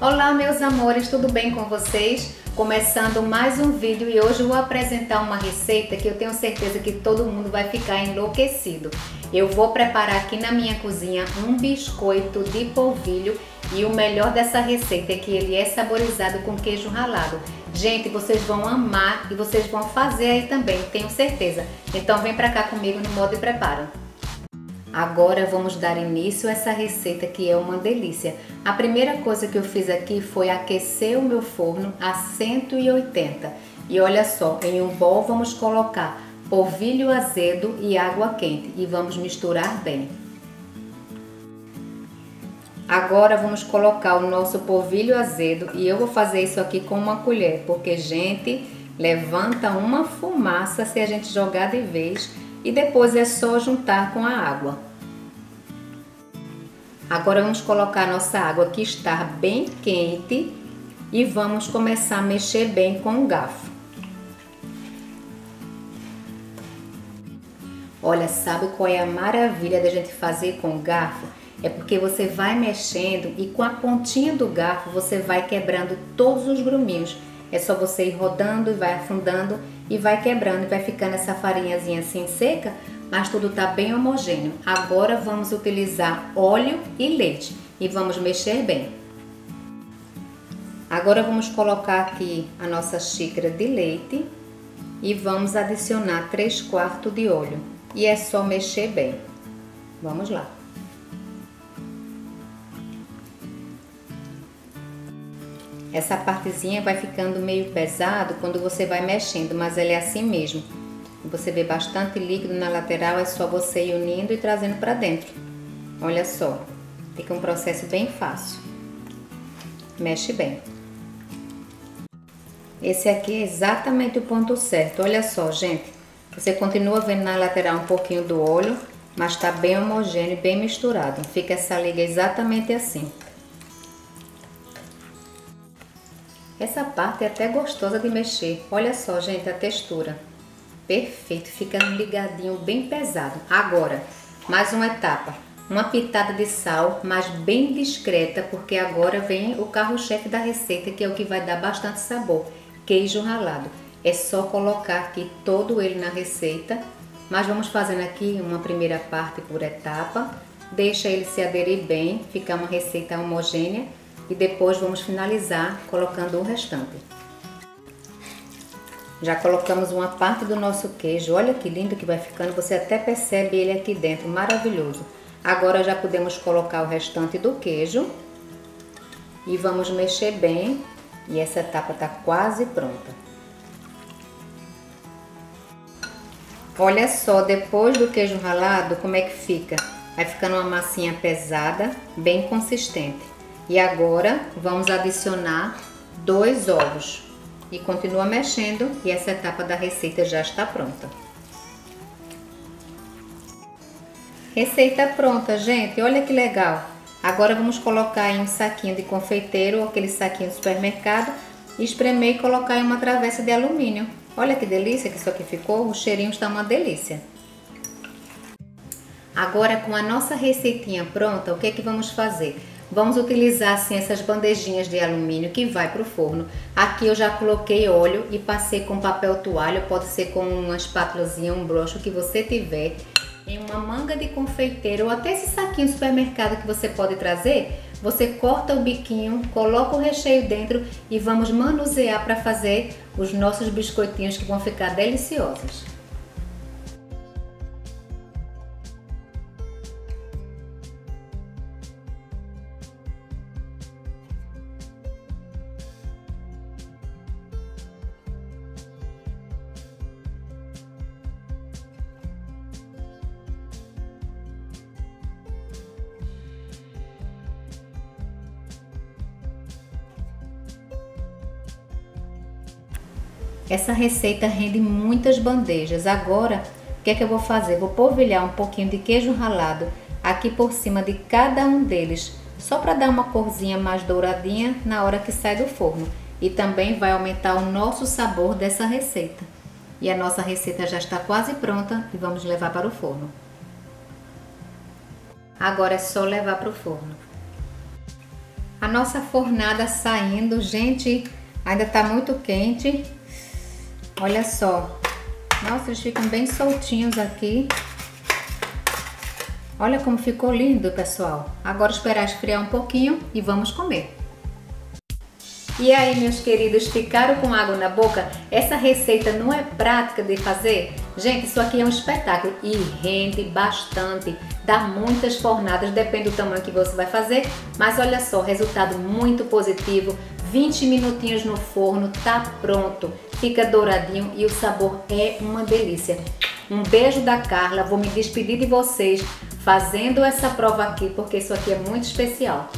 Olá meus amores, tudo bem com vocês? Começando mais um vídeo e hoje eu vou apresentar uma receita que eu tenho certeza que todo mundo vai ficar enlouquecido. Eu vou preparar aqui na minha cozinha um biscoito de polvilho e o melhor dessa receita é que ele é saborizado com queijo ralado. Gente, vocês vão amar e vocês vão fazer aí também, tenho certeza. Então vem pra cá comigo no modo de preparo. Agora vamos dar início a essa receita que é uma delícia. A primeira coisa que eu fiz aqui foi aquecer o meu forno a 180. E olha só, em um bol vamos colocar polvilho azedo e água quente e vamos misturar bem. Agora vamos colocar o nosso polvilho azedo e eu vou fazer isso aqui com uma colher, porque gente, levanta uma fumaça se a gente jogar de vez e depois é só juntar com a água. Agora vamos colocar nossa água que está bem quente e vamos começar a mexer bem com o garfo. Olha, sabe qual é a maravilha da gente fazer com o garfo? É porque você vai mexendo e com a pontinha do garfo você vai quebrando todos os gruminhos. É só você ir rodando e vai afundando e vai quebrando vai ficando essa farinhazinha assim seca, mas tudo tá bem homogêneo. Agora vamos utilizar óleo e leite e vamos mexer bem. Agora vamos colocar aqui a nossa xícara de leite e vamos adicionar 3 quartos de óleo. E é só mexer bem. Vamos lá. Essa partezinha vai ficando meio pesado quando você vai mexendo, mas ele é assim mesmo. Você vê bastante líquido na lateral, é só você ir unindo e trazendo para dentro. Olha só, fica um processo bem fácil. Mexe bem. Esse aqui é exatamente o ponto certo. Olha só, gente. Você continua vendo na lateral um pouquinho do óleo, mas está bem homogêneo e bem misturado. Fica essa liga exatamente assim. Essa parte é até gostosa de mexer. Olha só, gente, a textura. Perfeito, fica ligadinho, bem pesado. Agora, mais uma etapa. Uma pitada de sal, mas bem discreta, porque agora vem o carro-chefe da receita, que é o que vai dar bastante sabor. Queijo ralado. É só colocar aqui todo ele na receita, mas vamos fazendo aqui uma primeira parte por etapa. Deixa ele se aderir bem, ficar uma receita homogênea e depois vamos finalizar colocando o restante. Já colocamos uma parte do nosso queijo, olha que lindo que vai ficando, você até percebe ele aqui dentro, maravilhoso. Agora já podemos colocar o restante do queijo e vamos mexer bem e essa etapa está quase pronta. Olha só, depois do queijo ralado, como é que fica? Vai ficando uma massinha pesada, bem consistente. E agora vamos adicionar dois ovos e continua mexendo e essa etapa da receita já está pronta. Receita pronta, gente. Olha que legal. Agora vamos colocar em um saquinho de confeiteiro aquele saquinho do supermercado, espremer e colocar em uma travessa de alumínio. Olha que delícia que isso aqui ficou. O cheirinho está uma delícia. Agora com a nossa receitinha pronta, o que é que vamos fazer? Vamos utilizar assim essas bandejinhas de alumínio que vai para o forno. Aqui eu já coloquei óleo e passei com papel toalha, pode ser com uma espátulazinha, um broxo que você tiver. Em uma manga de confeiteiro ou até esse saquinho do supermercado que você pode trazer, você corta o biquinho, coloca o recheio dentro e vamos manusear para fazer os nossos biscoitinhos que vão ficar deliciosos. Essa receita rende muitas bandejas. Agora, o que é que eu vou fazer? Vou polvilhar um pouquinho de queijo ralado aqui por cima de cada um deles, só para dar uma corzinha mais douradinha na hora que sai do forno. E também vai aumentar o nosso sabor dessa receita. E a nossa receita já está quase pronta e vamos levar para o forno. Agora é só levar para o forno. A nossa fornada saindo, gente, ainda tá muito quente. Olha só. Nossa, eles ficam bem soltinhos aqui. Olha como ficou lindo, pessoal. Agora esperar esfriar um pouquinho e vamos comer. E aí, meus queridos, ficaram com água na boca? Essa receita não é prática de fazer? Gente, isso aqui é um espetáculo e rende bastante. Dá muitas fornadas, depende do tamanho que você vai fazer. Mas olha só, resultado muito positivo. 20 minutinhos no forno, tá pronto. Fica douradinho e o sabor é uma delícia. Um beijo da Carla, vou me despedir de vocês fazendo essa prova aqui, porque isso aqui é muito especial.